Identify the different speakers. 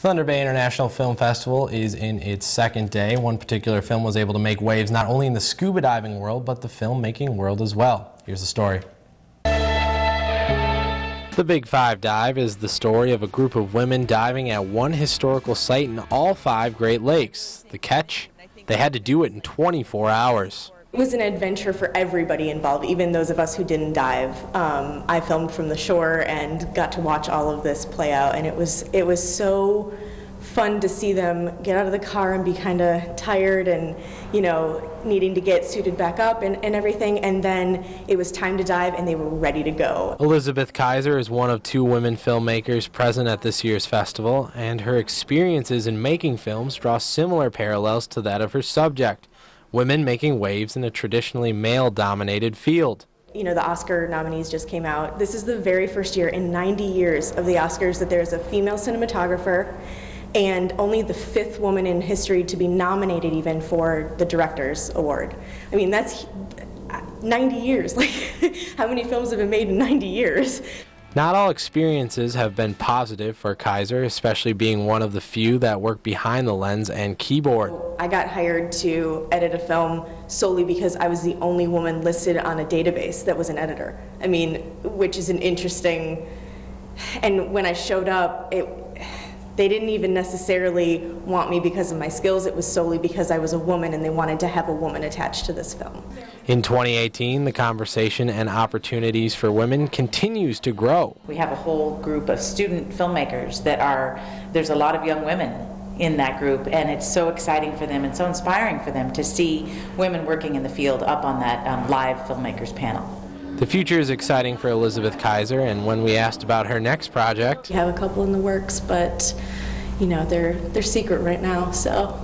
Speaker 1: Thunder Bay International Film Festival is in its second day. One particular film was able to make waves not only in the scuba diving world, but the filmmaking world as well. Here's the story. The Big Five Dive is the story of a group of women diving at one historical site in all five Great Lakes. The catch? They had to do it in 24 hours.
Speaker 2: It was an adventure for everybody involved, even those of us who didn't dive. Um, I filmed from the shore and got to watch all of this play out, and it was it was so fun to see them get out of the car and be kind of tired and you know needing to get suited back up and, and everything and then it was time to dive and they were ready to go
Speaker 1: elizabeth kaiser is one of two women filmmakers present at this year's festival and her experiences in making films draw similar parallels to that of her subject women making waves in a traditionally male dominated field
Speaker 2: you know, the Oscar nominees just came out. This is the very first year in 90 years of the Oscars that there's a female cinematographer and only the fifth woman in history to be nominated even for the Directors Award. I mean, that's 90 years. Like, how many films have been made in 90 years?
Speaker 1: Not all experiences have been positive for Kaiser, especially being one of the few that work behind the lens and keyboard.
Speaker 2: I got hired to edit a film solely because I was the only woman listed on a database that was an editor. I mean, which is an interesting. And when I showed up, it they didn't even necessarily want me because of my skills. It was solely because I was a woman and they wanted to have a woman attached to this film.
Speaker 1: In 2018, the conversation and opportunities for women continues to grow.
Speaker 3: We have a whole group of student filmmakers that are, there's a lot of young women in that group, and it's so exciting for them and so inspiring for them to see women working in the field up on that um, live filmmakers panel.
Speaker 1: The future is exciting for Elizabeth Kaiser, and when we asked about her next project,
Speaker 2: we have a couple in the works, but you know they're they're secret right now, so.